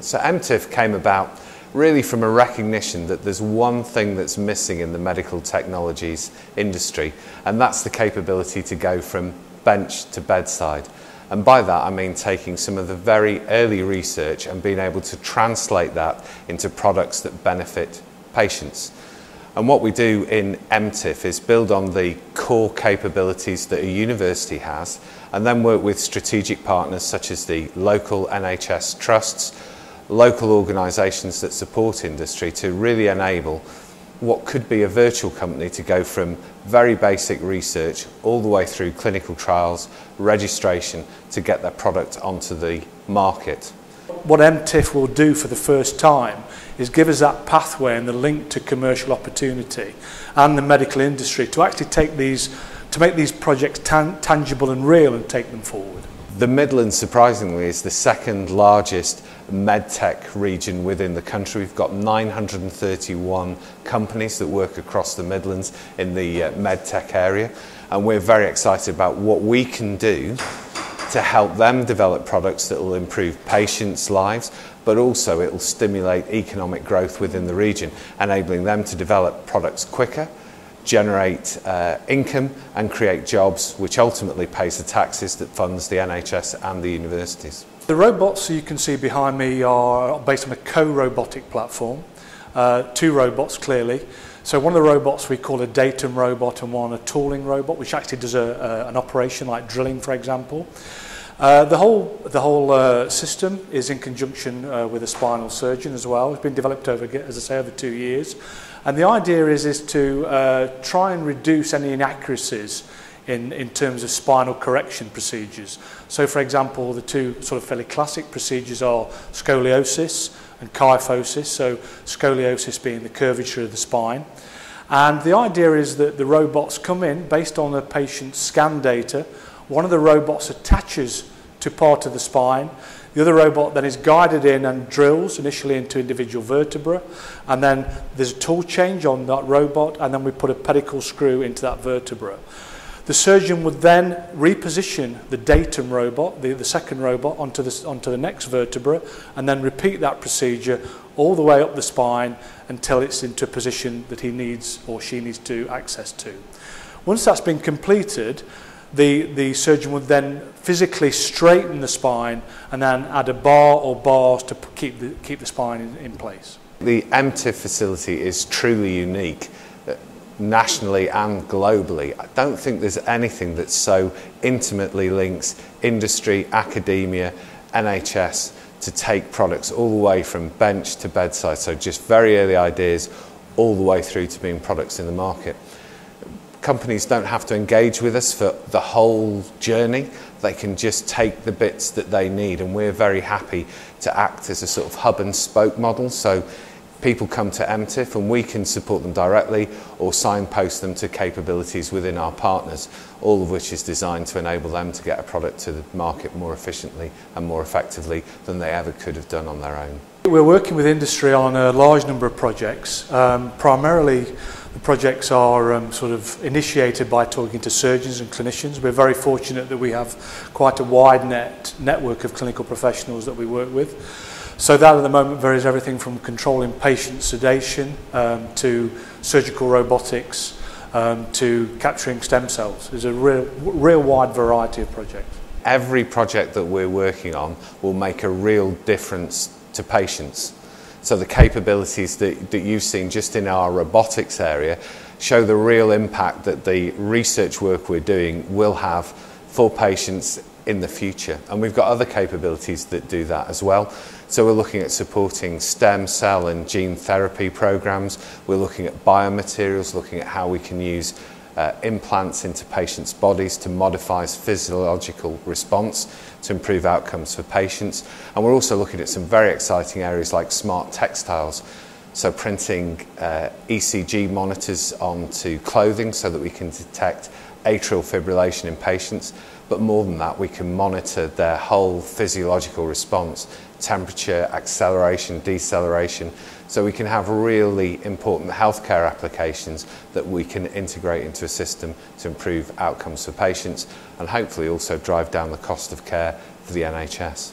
So MTIF came about really from a recognition that there's one thing that's missing in the medical technologies industry, and that's the capability to go from bench to bedside. And by that I mean taking some of the very early research and being able to translate that into products that benefit patients. And what we do in MTIF is build on the core capabilities that a university has and then work with strategic partners such as the local NHS trusts, local organisations that support industry to really enable what could be a virtual company to go from very basic research all the way through clinical trials, registration to get their product onto the market. What MTIF will do for the first time is give us that pathway and the link to commercial opportunity and the medical industry to actually take these to make these projects tan tangible and real and take them forward. The Midlands, surprisingly, is the second largest medtech region within the country. We've got 931 companies that work across the Midlands in the uh, medtech area, and we're very excited about what we can do to help them develop products that will improve patients' lives, but also it will stimulate economic growth within the region, enabling them to develop products quicker generate uh, income and create jobs, which ultimately pays the taxes that funds the NHS and the universities. The robots you can see behind me are based on a co-robotic platform, uh, two robots clearly. So one of the robots we call a datum robot and one a tooling robot, which actually does a, an operation like drilling, for example. Uh, the whole, the whole uh, system is in conjunction uh, with a spinal surgeon as well. It's been developed over, as I say, over two years. And the idea is, is to uh, try and reduce any inaccuracies in, in terms of spinal correction procedures. So, for example, the two sort of fairly classic procedures are scoliosis and kyphosis, so scoliosis being the curvature of the spine. And the idea is that the robots come in based on the patient's scan data. One of the robots attaches to part of the spine. The other robot then is guided in and drills initially into individual vertebra and then there's a tool change on that robot and then we put a pedicle screw into that vertebra. The surgeon would then reposition the datum robot, the, the second robot, onto the, onto the next vertebra and then repeat that procedure all the way up the spine until it's into a position that he needs or she needs to access to. Once that's been completed, the, the surgeon would then physically straighten the spine and then add a bar or bars to keep the, keep the spine in, in place. The MTIF facility is truly unique uh, nationally and globally. I don't think there's anything that so intimately links industry, academia, NHS to take products all the way from bench to bedside. So just very early ideas all the way through to being products in the market companies don't have to engage with us for the whole journey. They can just take the bits that they need, and we're very happy to act as a sort of hub and spoke model. So people come to MTIF and we can support them directly or signpost them to capabilities within our partners, all of which is designed to enable them to get a product to the market more efficiently and more effectively than they ever could have done on their own. We're working with industry on a large number of projects, um, primarily The projects are um, sort of initiated by talking to surgeons and clinicians. We're very fortunate that we have quite a wide net network of clinical professionals that we work with. So that at the moment varies everything from controlling patient sedation um, to surgical robotics um, to capturing stem cells. There's a real, real wide variety of projects. Every project that we're working on will make a real difference to patients. So the capabilities that, that you've seen just in our robotics area show the real impact that the research work we're doing will have for patients in the future. And we've got other capabilities that do that as well. So we're looking at supporting stem cell and gene therapy programs. We're looking at biomaterials, looking at how we can use uh, implants into patients' bodies to modify physiological response to improve outcomes for patients. And we're also looking at some very exciting areas like smart textiles. So printing uh, ECG monitors onto clothing so that we can detect atrial fibrillation in patients. But more than that, we can monitor their whole physiological response, temperature, acceleration, deceleration, so we can have really important healthcare applications that we can integrate into a system to improve outcomes for patients and hopefully also drive down the cost of care for the NHS.